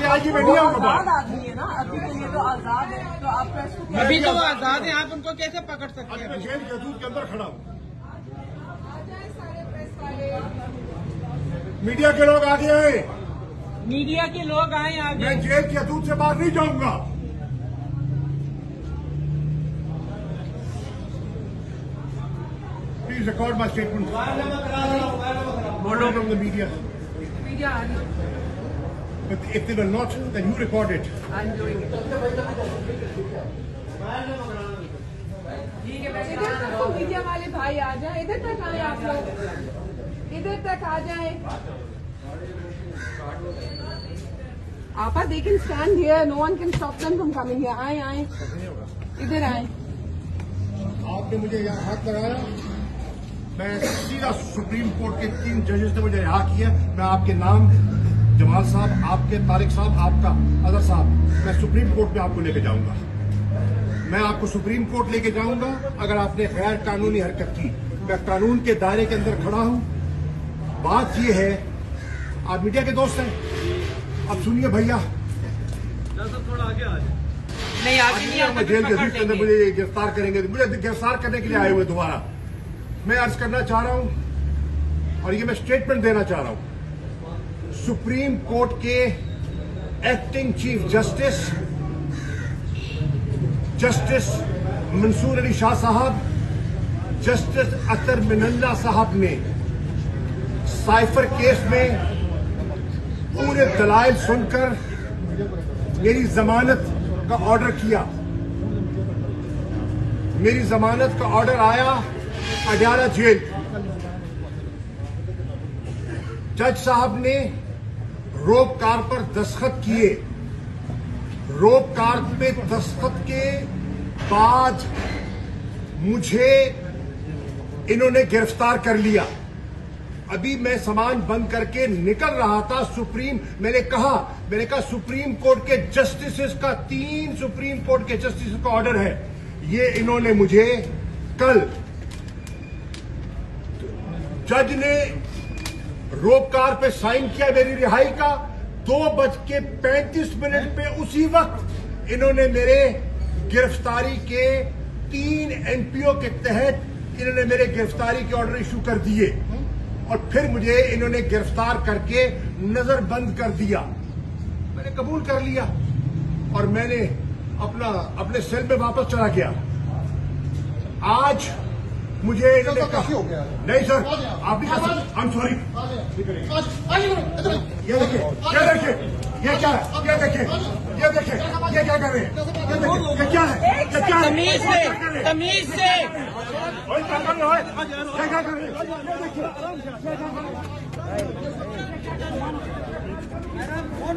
आज़ाद आदमी है ना अभी के लिए तो आज़ाद है तो आप अभी तो आज़ाद है आप उनको कैसे पकड़ सकते हैं? जेल के हदूद के अंदर खड़ा हूँ। मीडिया के लोग आगे आए। मीडिया के लोग आए आगे। मैं जेल के हदूद से बाहर नहीं जाऊँगा। प्लीज़ रिकॉर्ड माई स्टेटमेंट बोलो फ्रॉम द मीडिया मीडिया आ रही But if they will not, then you record it. Am doing it इधर तक तो मीडिया वाले भाई आ जाए। इधर तक आए आप लोग। इधर तक आ जाए। आपा they can stand here no one can stop them from coming here आए आए। इधर आए। आपने मुझे यहाँ हाथ लगाया। मैं सीधा सुप्रीम कोर्ट के तीन जजेस ने मुझे रिहा किया। मैं आपके नाम जमाल साहब आपके तारिक साहब आपका अदर साहब मैं सुप्रीम कोर्ट में आपको लेके जाऊँगा। मैं आपको सुप्रीम कोर्ट लेके जाऊँगा अगर आपने गैर कानूनी हरकत की। मैं कानून के दायरे के अंदर खड़ा हूँ। बात यह है आप मीडिया के दोस्त हैं। अब सुनिए भैया। आगे जेल के अंदर। मुझे गिरफ़्तार करेंगे। मुझे गिरफ़्तार करने के लिए आए हुए दोबारा। मैं अर्ज़ करना चाह रहा हूँ और ये मैं स्टेटमेंट देना चाह रहा हूँ। सुप्रीम कोर्ट के acting chief justice justice Mansoor Ali Shah साहब जस्टिस अतर मिनल्ला साहब ने साइफर केस में पूरे दलाइल सुनकर मेरी जमानत का ऑर्डर किया। मेरी जमानत का ऑर्डर आया अड्याला जेल। जज साहब ने रोप कार पर दस्तखत किए। रोप कार पे दस्तखत के बाद मुझे इन्होंने गिरफ़्तार कर लिया। अभी मैं सामान बंद करके निकल रहा था सुप्रीम। मैंने कहा मैंने कहा, सुप्रीम कोर्ट के जस्टिस का तीन सुप्रीम कोर्ट के जस्टिस का ऑर्डर है। ये इन्होंने मुझे कल जज ने रोप कार पे साइन किया मेरी रिहाई का। दो बज के पैंतीस मिनट पे उसी वक्त इन्होंने मेरे गिरफ्तारी के तीन एनपीओ के तहत इन्होंने मेरे गिरफ्तारी के ऑर्डर इशू कर दिए। और फिर मुझे इन्होंने गिरफ़्तार करके नज़र बंद कर दिया। मैंने कबूल कर लिया और मैंने अपना अपने सेल में वापस चला गया। आज मुझे इन्होंने कहा नहीं सर आप भी आई एम सॉरी ये देखिए ये देखिए ये क्या है? ये देखिए ये देखिए ये क्या कर रहे हैं? ये देखिए ये क्या है? ये क्या है? तमीज से तमीज से। क्या कर रहे हो? ये क्या कर रहे हैं?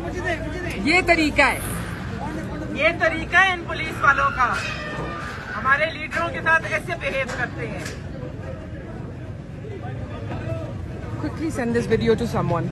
देखिए ये तरीका है। ये तरीका है इन पुलिस वालों का। हमारे लीडरों के साथ ऐसे बिहेव करते हैं। Quickly send this video to someone